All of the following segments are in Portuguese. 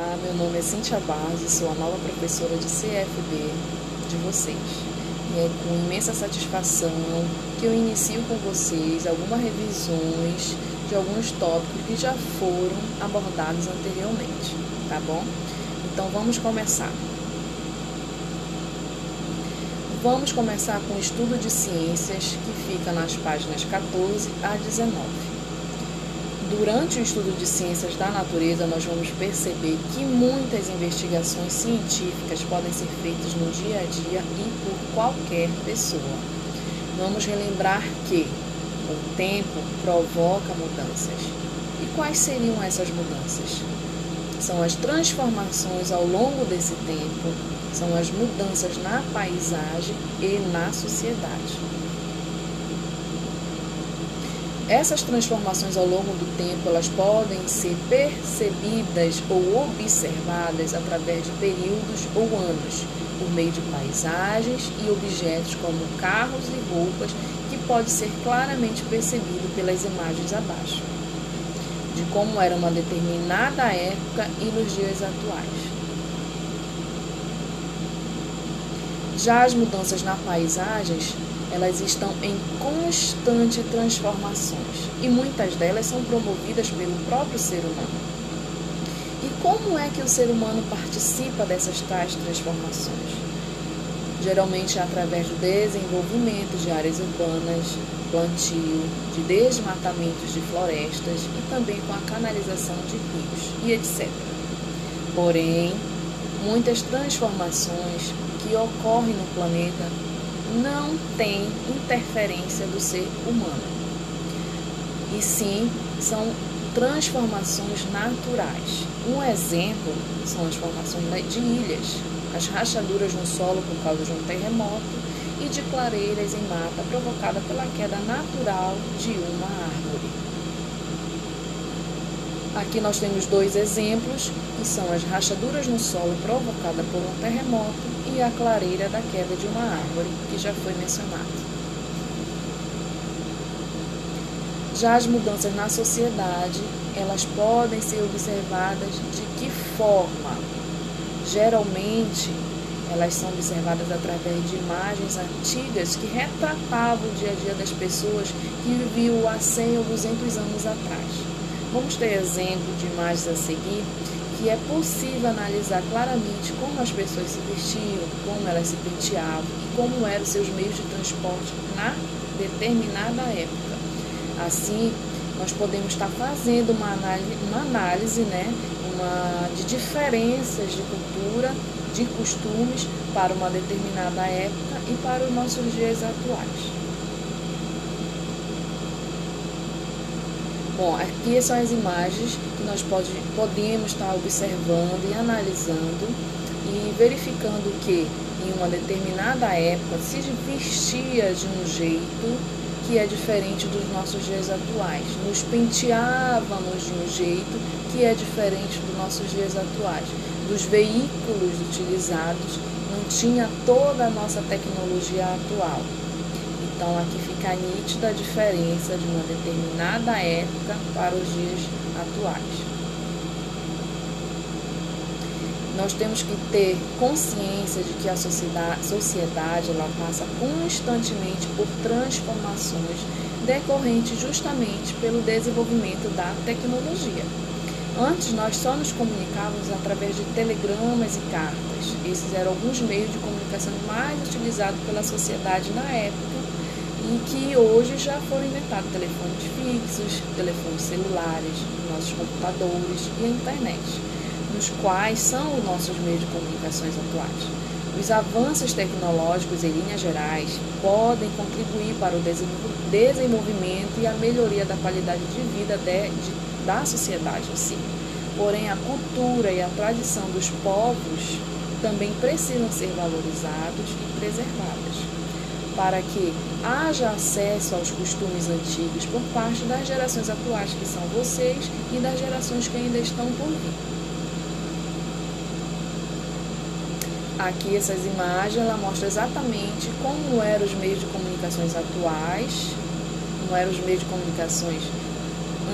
Olá, meu nome é Cintia Barros sou a nova professora de CFD de vocês. E é com imensa satisfação que eu inicio com vocês algumas revisões de alguns tópicos que já foram abordados anteriormente, tá bom? Então vamos começar. Vamos começar com o estudo de ciências que fica nas páginas 14 a 19. Durante o estudo de ciências da natureza, nós vamos perceber que muitas investigações científicas podem ser feitas no dia a dia e por qualquer pessoa. Vamos relembrar que o tempo provoca mudanças. E quais seriam essas mudanças? São as transformações ao longo desse tempo, são as mudanças na paisagem e na sociedade. Essas transformações ao longo do tempo, elas podem ser percebidas ou observadas através de períodos ou anos, por meio de paisagens e objetos como carros e roupas, que pode ser claramente percebido pelas imagens abaixo, de como era uma determinada época e nos dias atuais. Já as mudanças na paisagens elas estão em constante transformações e muitas delas são promovidas pelo próprio ser humano. E como é que o ser humano participa dessas tais transformações? Geralmente é através do desenvolvimento de áreas urbanas, plantio, de desmatamentos de florestas e também com a canalização de rios e etc. Porém, muitas transformações que ocorrem no planeta não tem interferência do ser humano. E sim, são transformações naturais. Um exemplo são as formações de ilhas, as rachaduras no solo por causa de um terremoto e de clareiras em mata provocada pela queda natural de uma árvore. Aqui nós temos dois exemplos, que são as rachaduras no solo provocadas por um terremoto a clareira da queda de uma árvore, que já foi mencionado. Já as mudanças na sociedade, elas podem ser observadas de que forma? Geralmente, elas são observadas através de imagens antigas que retratavam o dia a dia das pessoas que viviam há 100 ou 200 anos atrás. Vamos ter exemplo de imagens a seguir que é possível analisar claramente como as pessoas se vestiam, como elas se penteavam e como eram seus meios de transporte na determinada época. Assim, nós podemos estar fazendo uma análise, uma análise né, uma, de diferenças de cultura, de costumes para uma determinada época e para os nossos dias atuais. Bom, aqui são as imagens que nós pode, podemos estar observando e analisando e verificando que em uma determinada época se vestia de um jeito que é diferente dos nossos dias atuais. Nos penteávamos de um jeito que é diferente dos nossos dias atuais. Dos veículos utilizados não tinha toda a nossa tecnologia atual. Então aqui fica nítida a diferença de uma determinada época para os dias atuais. Nós temos que ter consciência de que a sociedade, ela passa constantemente por transformações decorrentes justamente pelo desenvolvimento da tecnologia. Antes nós só nos comunicávamos através de telegramas e cartas. Esses eram alguns meios de comunicação mais utilizados pela sociedade na época e que hoje já foram inventados telefones fixos, telefones celulares, nossos computadores e a internet, nos quais são os nossos meios de comunicações atuais. Os avanços tecnológicos, em linhas gerais, podem contribuir para o desenvolvimento e a melhoria da qualidade de vida de, de, da sociedade em si. Porém, a cultura e a tradição dos povos também precisam ser valorizados e preservadas para que haja acesso aos costumes antigos por parte das gerações atuais, que são vocês, e das gerações que ainda estão por vir. Aqui essas imagens ela mostra exatamente como eram os meios de comunicações atuais, como eram os meios de comunicações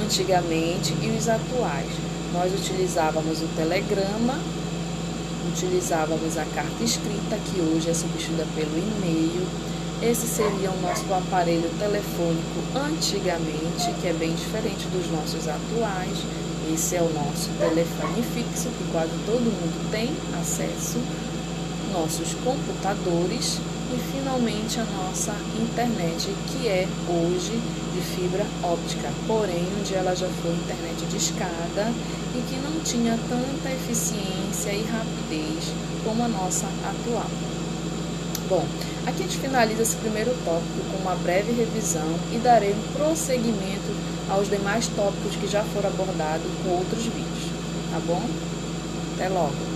antigamente e os atuais. nós utilizávamos o telegrama, utilizávamos a carta escrita, que hoje é substituída pelo e-mail. Esse seria o nosso aparelho telefônico antigamente, que é bem diferente dos nossos atuais. Esse é o nosso telefone fixo, que quase todo mundo tem acesso. Nossos computadores e finalmente a nossa internet, que é hoje de fibra óptica, porém onde ela já foi internet de escada e que não tinha tanta eficiência e rapidez como a nossa atual. Bom, aqui a gente finaliza esse primeiro tópico com uma breve revisão e darei um prosseguimento aos demais tópicos que já foram abordados com outros vídeos, tá bom? Até logo!